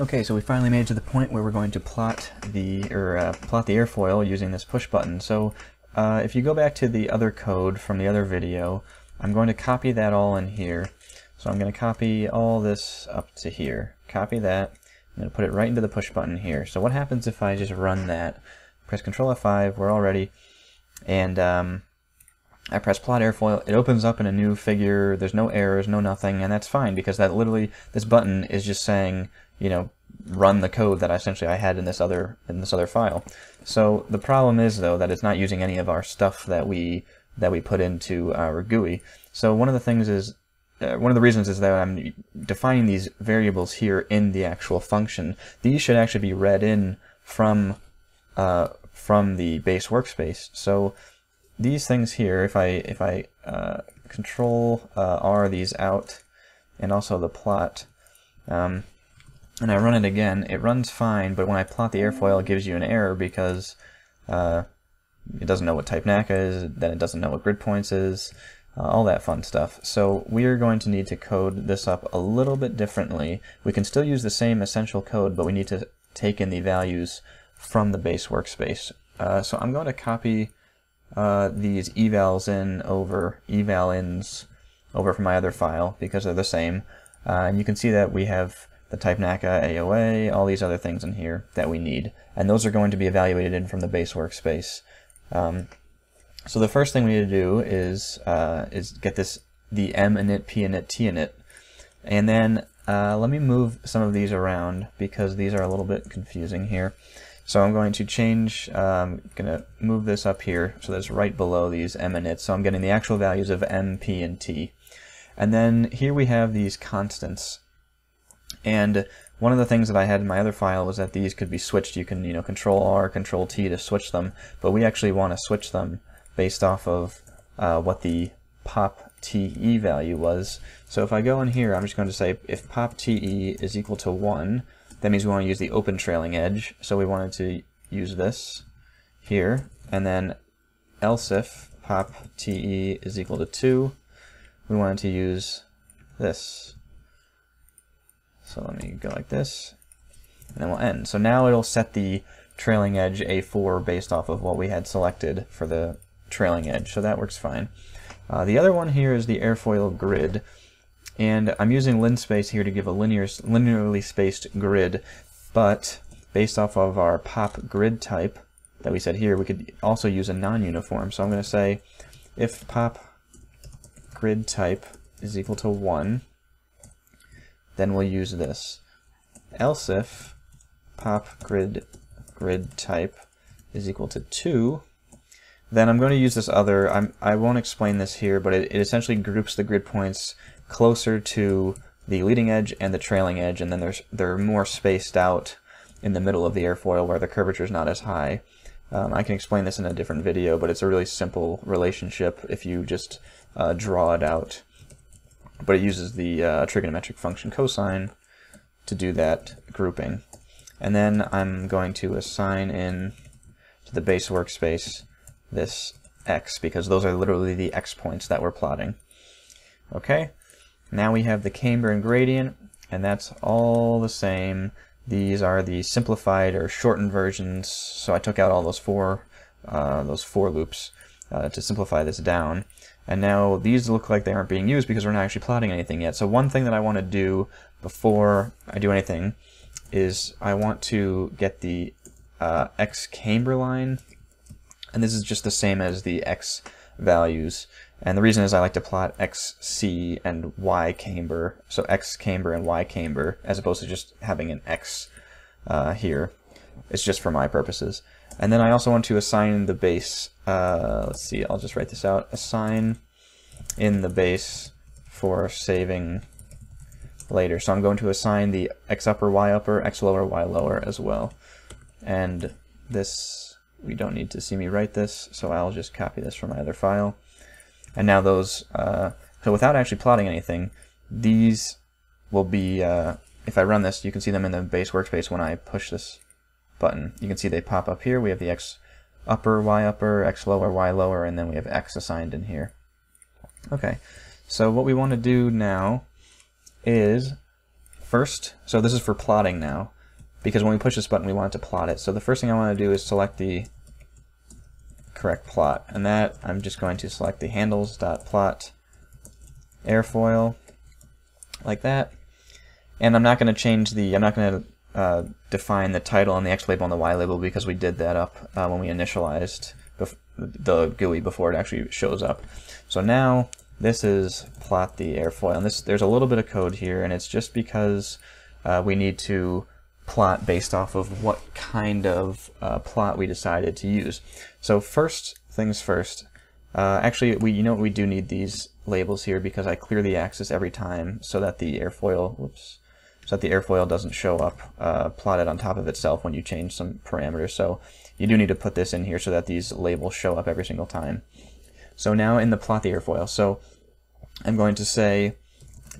Okay, so we finally made it to the point where we're going to plot the or uh, plot the airfoil using this push button. So uh, if you go back to the other code from the other video, I'm going to copy that all in here. So I'm going to copy all this up to here. Copy that. I'm going to put it right into the push button here. So what happens if I just run that? Press Control F5. We're all ready, and um, I press plot airfoil, it opens up in a new figure, there's no errors, no nothing, and that's fine because that literally, this button is just saying, you know, run the code that essentially I had in this other in this other file. So the problem is though that it's not using any of our stuff that we that we put into our GUI. So one of the things is uh, one of the reasons is that I'm defining these variables here in the actual function. These should actually be read in from uh, from the base workspace. So these things here, if I if I uh, control uh, R these out, and also the plot, um, and I run it again, it runs fine. But when I plot the airfoil, it gives you an error because uh, it doesn't know what type NACA is, then it doesn't know what grid points is, uh, all that fun stuff. So we are going to need to code this up a little bit differently. We can still use the same essential code, but we need to take in the values from the base workspace. Uh, so I'm going to copy uh, these evals in over evalins over from my other file because they're the same. Uh, and you can see that we have the type NACA, AOA, all these other things in here that we need. And those are going to be evaluated in from the base workspace. Um, so the first thing we need to do is uh, is get this the m init, p init, t init. And then uh, let me move some of these around because these are a little bit confusing here. So I'm going to change, um, going to move this up here so that's right below these m inits. So I'm getting the actual values of m, p, and t. And then here we have these constants. And one of the things that I had in my other file was that these could be switched. You can, you know, control R, control T to switch them, but we actually want to switch them based off of uh, what the pop TE value was. So if I go in here, I'm just going to say if pop TE is equal to 1, that means we want to use the open trailing edge. So we wanted to use this here. And then else if pop te is equal to 2, we wanted to use this. So let me go like this, and then we'll end. So now it'll set the trailing edge A4 based off of what we had selected for the trailing edge, so that works fine. Uh, the other one here is the airfoil grid. And I'm using linspace here to give a linear, linearly spaced grid, but based off of our pop grid type that we said here, we could also use a non-uniform. So I'm going to say if pop grid type is equal to 1, then we'll use this. Else if pop grid grid type is equal to 2, then I'm going to use this other, I'm, I won't explain this here, but it, it essentially groups the grid points closer to the leading edge and the trailing edge, and then there's they're more spaced out in the middle of the airfoil where the curvature is not as high. Um, I can explain this in a different video, but it's a really simple relationship if you just uh, draw it out. But it uses the uh, trigonometric function cosine to do that grouping. And then I'm going to assign in to the base workspace this x, because those are literally the x points that we're plotting. Okay, now we have the camber and gradient, and that's all the same. These are the simplified or shortened versions, so I took out all those for, uh, those four loops uh, to simplify this down. And now these look like they aren't being used because we're not actually plotting anything yet. So one thing that I want to do before I do anything is I want to get the uh, x camber line, and this is just the same as the x values. And the reason is I like to plot xc and y camber, so x camber and y camber, as opposed to just having an x uh, here. It's just for my purposes. And then I also want to assign the base, uh, let's see, I'll just write this out, assign in the base for saving later. So I'm going to assign the x upper, y upper, x lower, y lower as well. And this, we don't need to see me write this, so I'll just copy this from my other file. And now those, uh, so without actually plotting anything, these will be, uh, if I run this, you can see them in the base workspace when I push this button. You can see they pop up here. We have the x upper, y upper, x lower, y lower, and then we have x assigned in here. Okay, so what we want to do now is first, so this is for plotting now, because when we push this button we want it to plot it. So the first thing I want to do is select the correct plot, and that I'm just going to select the handles.plot airfoil like that. And I'm not going to change the, I'm not going to uh, define the title on the X label and the Y label because we did that up uh, when we initialized the GUI before it actually shows up. So now this is plot the airfoil, and this there's a little bit of code here, and it's just because uh, we need to plot based off of what kind of uh, plot we decided to use. So first things first, uh, actually we you know what we do need these labels here because I clear the axis every time so that the airfoil, whoops, so that the airfoil doesn't show up uh, plotted on top of itself when you change some parameters. So you do need to put this in here so that these labels show up every single time. So now in the plot the airfoil, so I'm going to say,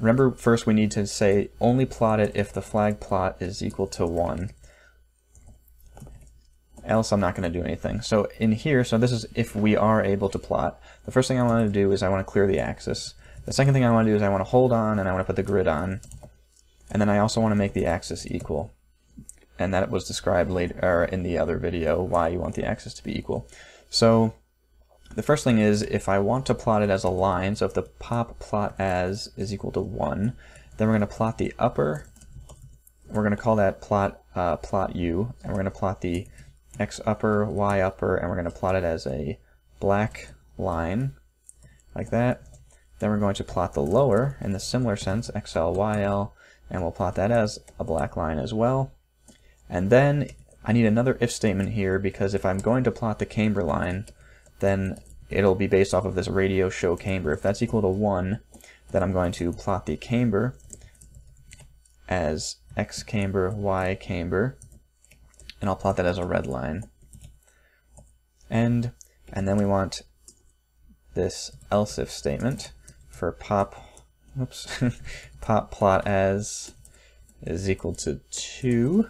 remember first we need to say only plot it if the flag plot is equal to 1. Else I'm not going to do anything. So in here, so this is if we are able to plot. The first thing I want to do is I want to clear the axis. The second thing I want to do is I want to hold on and I want to put the grid on. And then I also want to make the axis equal. And that was described later in the other video why you want the axis to be equal. So the first thing is if I want to plot it as a line, so if the pop plot as is equal to 1, then we're going to plot the upper, we're going to call that plot uh, plot u, and we're going to plot the x upper, y upper, and we're going to plot it as a black line, like that. Then we're going to plot the lower in the similar sense, xl, yl, and we'll plot that as a black line as well. And then I need another if statement here because if I'm going to plot the camber line, then it'll be based off of this radio show camber. If that's equal to 1, then I'm going to plot the camber as x camber, y camber, and I'll plot that as a red line. And, and then we want this else if statement for pop, oops, pop plot as is equal to 2.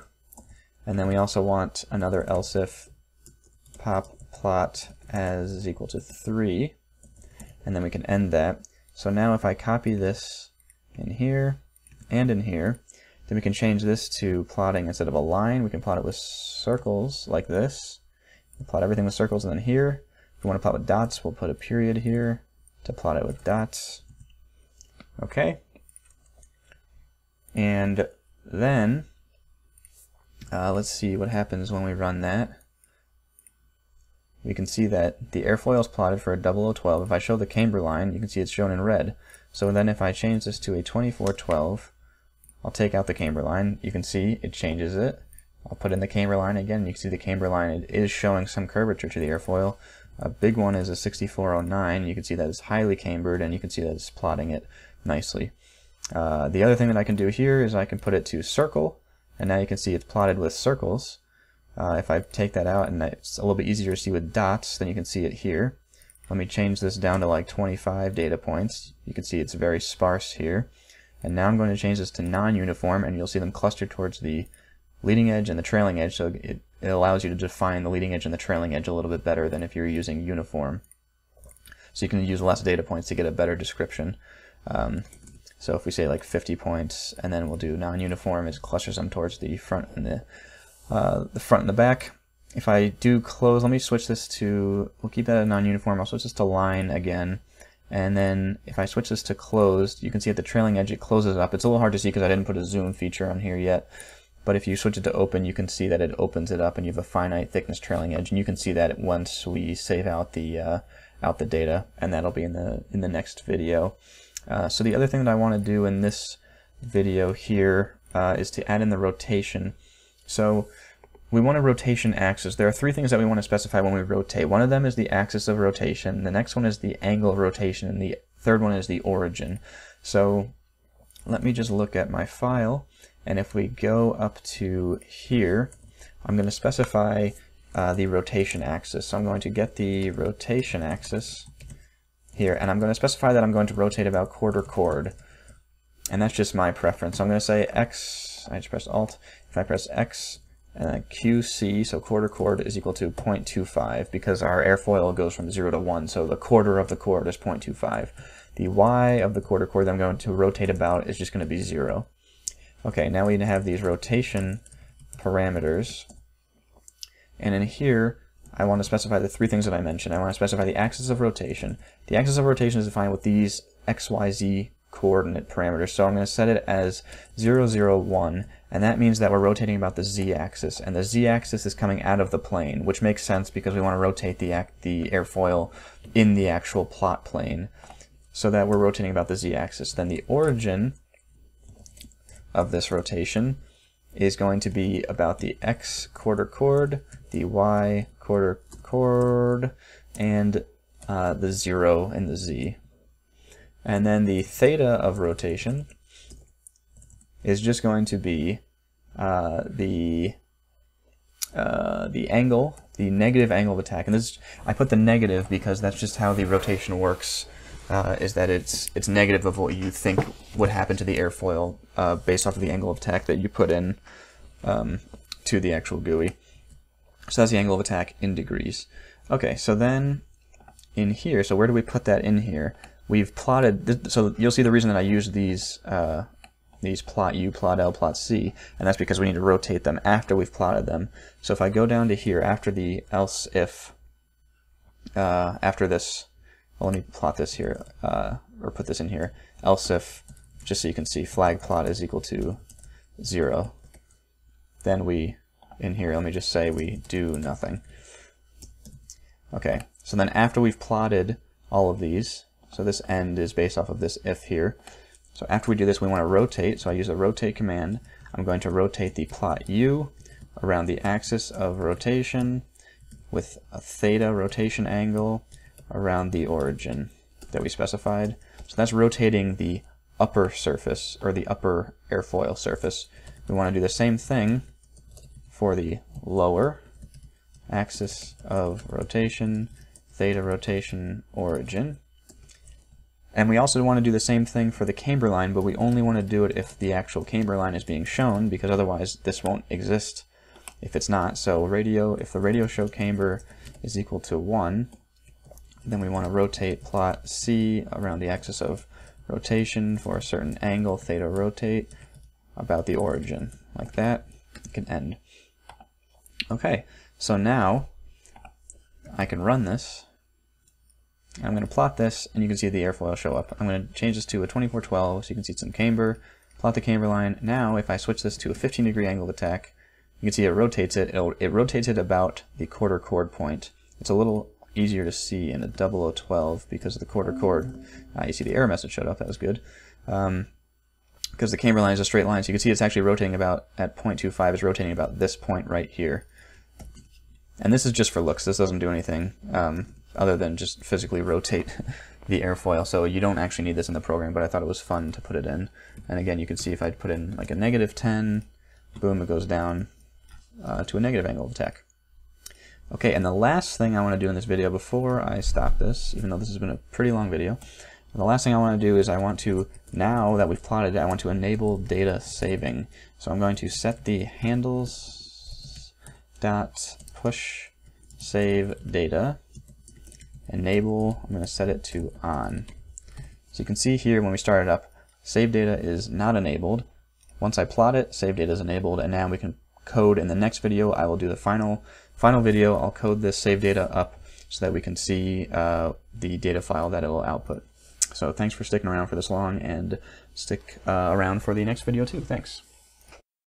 And then we also want another else if pop plot as is equal to 3, and then we can end that. So now if I copy this in here and in here, then we can change this to plotting instead of a line, we can plot it with circles like this. we plot everything with circles, and then here, if we want to plot with dots, we'll put a period here to plot it with dots. Okay. And then, uh, let's see what happens when we run that we can see that the airfoil is plotted for a 0012. If I show the camber line, you can see it's shown in red. So then if I change this to a 2412, I'll take out the camber line. You can see it changes it. I'll put in the camber line again. You can see the camber line it is showing some curvature to the airfoil. A big one is a 6409. You can see that it's highly cambered, and you can see that it's plotting it nicely. Uh, the other thing that I can do here is I can put it to circle, and now you can see it's plotted with circles. Uh, if I take that out and it's a little bit easier to see with dots, then you can see it here. Let me change this down to like 25 data points. You can see it's very sparse here. And now I'm going to change this to non-uniform and you'll see them clustered towards the leading edge and the trailing edge so it, it allows you to define the leading edge and the trailing edge a little bit better than if you're using uniform. So you can use less data points to get a better description. Um, so if we say like 50 points and then we'll do non-uniform, it clusters them towards the front and the uh, the front and the back. If I do close, let me switch this to, we'll keep that a non-uniform, I'll switch this to line again. And then if I switch this to closed, you can see at the trailing edge it closes up. It's a little hard to see because I didn't put a zoom feature on here yet. But if you switch it to open, you can see that it opens it up and you have a finite thickness trailing edge. And you can see that once we save out the uh, out the data, and that'll be in the in the next video. Uh, so the other thing that I want to do in this video here uh, is to add in the rotation. So we want a rotation axis. There are three things that we want to specify when we rotate. One of them is the axis of rotation. The next one is the angle of rotation. And the third one is the origin. So let me just look at my file. And if we go up to here, I'm going to specify uh, the rotation axis. So I'm going to get the rotation axis here, and I'm going to specify that I'm going to rotate about quarter chord. And that's just my preference. So I'm going to say X, I just press Alt, if I press X and QC, so quarter chord is equal to 0.25 because our airfoil goes from 0 to 1, so the quarter of the chord is 0.25. The Y of the quarter chord that I'm going to rotate about is just going to be 0. Okay, now we have these rotation parameters. And in here, I want to specify the three things that I mentioned. I want to specify the axis of rotation. The axis of rotation is defined with these XYZ coordinate parameters. So I'm going to set it as 0, 0, 1, and that means that we're rotating about the z-axis. And the z-axis is coming out of the plane, which makes sense because we want to rotate the, the airfoil in the actual plot plane so that we're rotating about the z-axis. Then the origin of this rotation is going to be about the x quarter chord, the y quarter chord, and uh, the 0 and the z. And then the theta of rotation is just going to be uh, the uh, the angle, the negative angle of attack. And this I put the negative because that's just how the rotation works. Uh, is that it's it's negative of what you think would happen to the airfoil uh, based off of the angle of attack that you put in um, to the actual GUI. So that's the angle of attack in degrees. Okay, so then in here, so where do we put that in here? We've plotted, so you'll see the reason that I use these uh, these plot U, plot L, plot C, and that's because we need to rotate them after we've plotted them. So if I go down to here after the else if, uh, after this, well, let me plot this here, uh, or put this in here, else if, just so you can see, flag plot is equal to 0. Then we, in here, let me just say we do nothing. Okay, so then after we've plotted all of these, so this end is based off of this if here, so after we do this, we want to rotate. So I use the rotate command. I'm going to rotate the plot U around the axis of rotation with a theta rotation angle around the origin that we specified. So that's rotating the upper surface, or the upper airfoil surface. We want to do the same thing for the lower axis of rotation, theta rotation, origin. And we also want to do the same thing for the camber line, but we only want to do it if the actual camber line is being shown, because otherwise this won't exist if it's not. So radio, if the radio show camber is equal to 1, then we want to rotate plot C around the axis of rotation for a certain angle, theta rotate, about the origin. Like that, it can end. Okay, so now I can run this I'm going to plot this, and you can see the airfoil show up. I'm going to change this to a 2412, so you can see some camber, plot the camber line. Now, if I switch this to a 15 degree angle of attack, you can see it rotates it. It'll, it rotates it about the quarter chord point. It's a little easier to see in a 0012 because of the quarter chord. Uh, you see the error message showed up, that was good. Um, because the camber line is a straight line, so you can see it's actually rotating about, at 0.25, it's rotating about this point right here. And this is just for looks, this doesn't do anything. Um, other than just physically rotate the airfoil. So you don't actually need this in the program, but I thought it was fun to put it in. And again, you can see if I put in like a negative 10, boom, it goes down uh, to a negative angle of attack. Okay, and the last thing I want to do in this video before I stop this, even though this has been a pretty long video, the last thing I want to do is I want to, now that we've plotted it, I want to enable data saving. So I'm going to set the handles dot push save data enable, I'm going to set it to on. So you can see here when we start it up, save data is not enabled. Once I plot it, save data is enabled, and now we can code in the next video. I will do the final final video. I'll code this save data up so that we can see uh, the data file that it will output. So thanks for sticking around for this long, and stick uh, around for the next video too. Thanks.